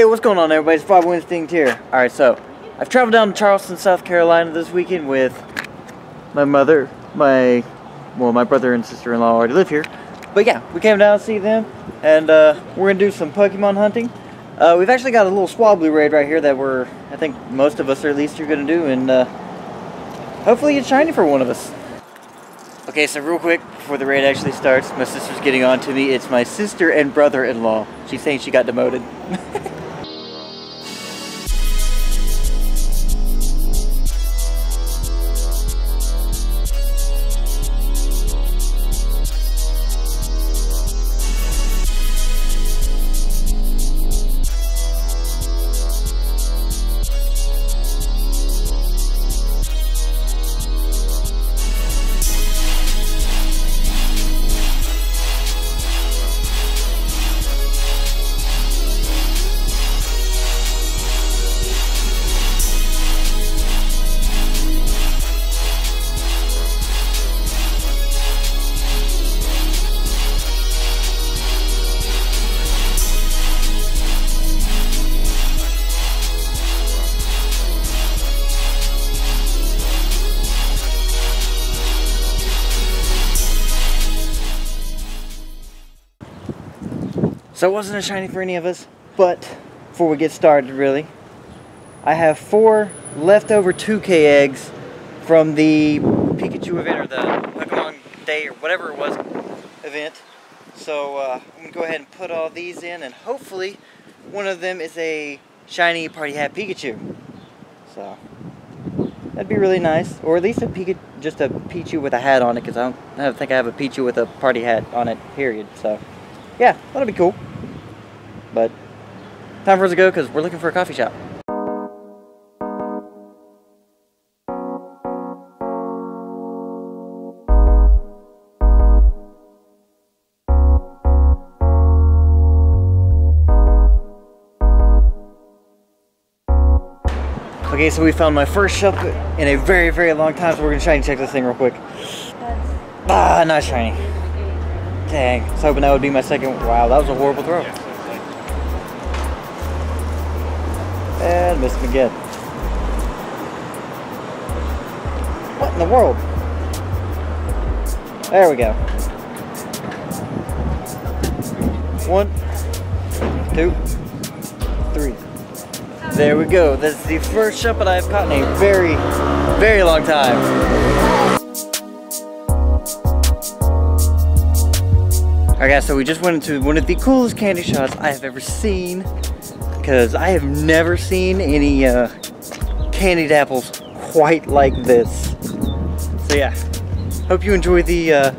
Hey, what's going on everybody? It's Survival Instinct here. Alright, so, I've traveled down to Charleston, South Carolina this weekend with my mother, my, well, my brother and sister-in-law already live here. But yeah, we came down to see them, and uh, we're going to do some Pokemon hunting. Uh, we've actually got a little Swablu raid right here that we're, I think most of us are at least are going to do, and uh, hopefully it's shiny for one of us. Okay, so real quick, before the raid actually starts, my sister's getting on to me. It's my sister and brother-in-law. She's saying she got demoted. So it wasn't a shiny for any of us, but before we get started really, I have four leftover 2K eggs from the Pikachu event or the Pokemon Day or whatever it was event. So uh, I'm going to go ahead and put all these in and hopefully one of them is a shiny party hat Pikachu. So that'd be really nice. Or at least a Pikachu, just a Pichu with a hat on it because I don't, I don't think I have a Pichu with a party hat on it, period. So yeah, that'll be cool. But time for us to go because we're looking for a coffee shop. Okay, so we found my first Shuppet in a very, very long time, so we're gonna try and check this thing real quick. Ah, not shiny. Dang, I was hoping that would be my second. Wow, that was a horrible throw. And missed him again. What in the world? There we go. One, two, three. There we go. That's the first Shuppet I've caught in a very, very long time. Alright guys, so we just went into one of the coolest candy shops I have ever seen because I have never seen any uh, candied apples quite like this. So yeah, hope you enjoy the, uh,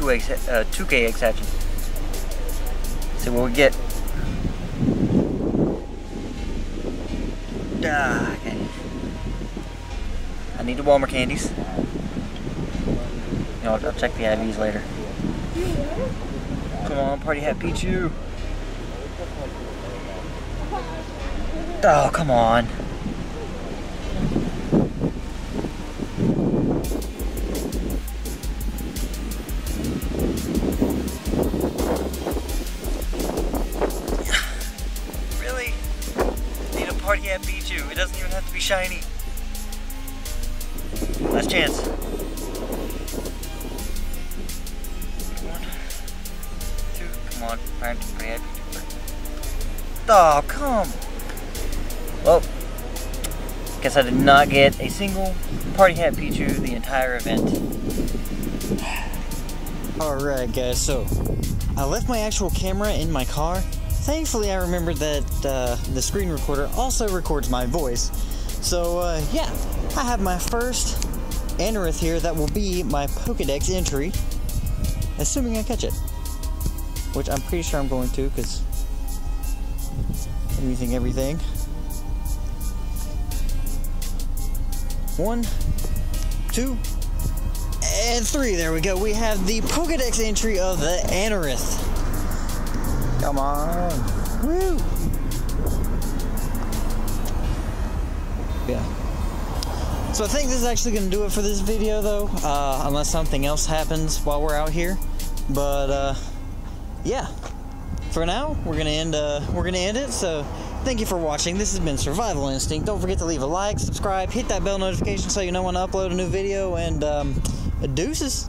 2K, uh, 2K. So we'll get... Ah, okay. I need the Walmart candies. You know, I'll, I'll check the IVs later. Come on, party hat Pichu! Oh, come on. Doesn't even have to be shiny. Last chance. One, two, come on. Oh, come. Well, guess I did not get a single party hat Pichu the entire event. Alright guys, so I left my actual camera in my car. Thankfully I remembered that uh, the screen recorder also records my voice. So uh, yeah, I have my first Anorith here that will be my Pokedex entry. Assuming I catch it. Which I'm pretty sure I'm going to because using everything. One, two, and three. There we go. We have the Pokedex entry of the Anorith. Come on. Woo! Yeah. So I think this is actually going to do it for this video, though, uh, unless something else happens while we're out here. But uh, yeah, for now we're gonna end. Uh, we're gonna end it. So thank you for watching. This has been Survival Instinct. Don't forget to leave a like, subscribe, hit that bell notification so you know when I upload a new video, and um, deuces.